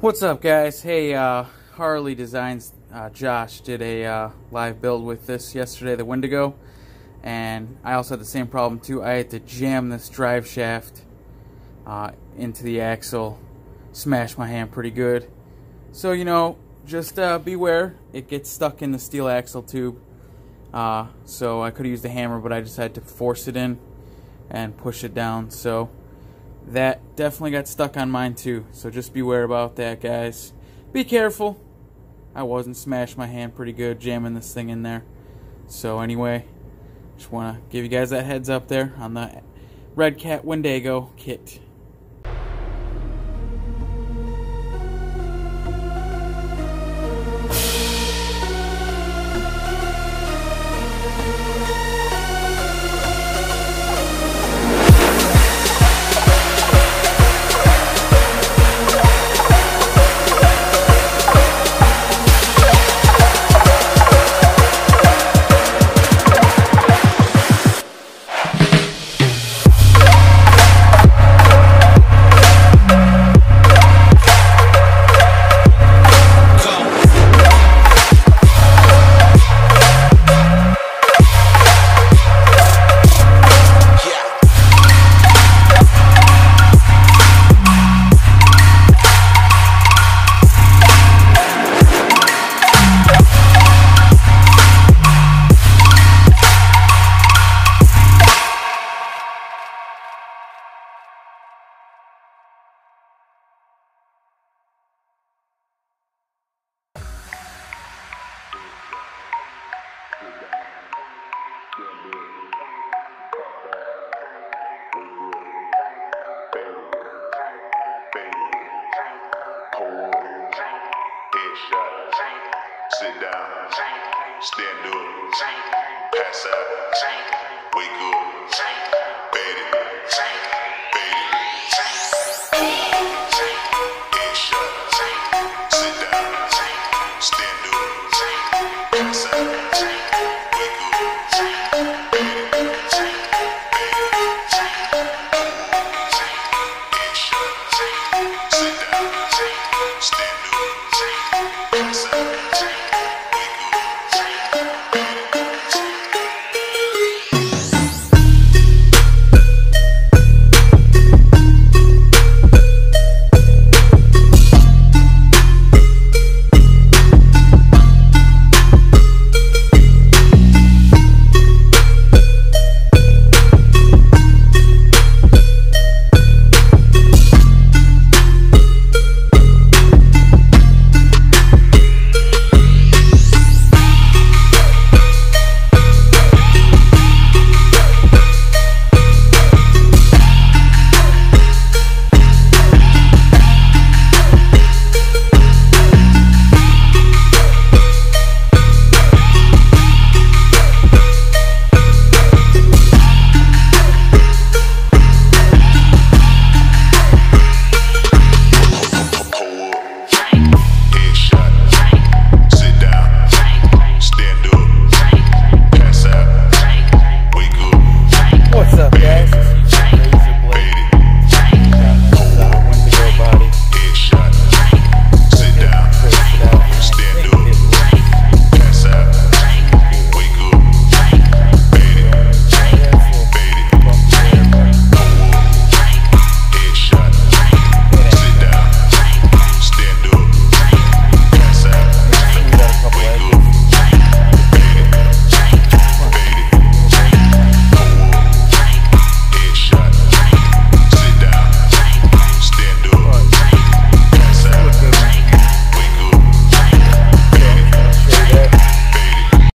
What's up, guys? Hey, uh, Harley Designs, uh, Josh did a uh, live build with this yesterday, the Wendigo, and I also had the same problem too. I had to jam this drive shaft uh, into the axle, smash my hand pretty good. So, you know, just uh, beware, it gets stuck in the steel axle tube. Uh, so I could have used a hammer, but I had to force it in and push it down. So that definitely got stuck on mine too. So just beware about that, guys. Be careful. I wasn't smashed my hand pretty good jamming this thing in there. So anyway, just want to give you guys that heads up there on the Redcat Wendigo kit. Down, stand up, pass out.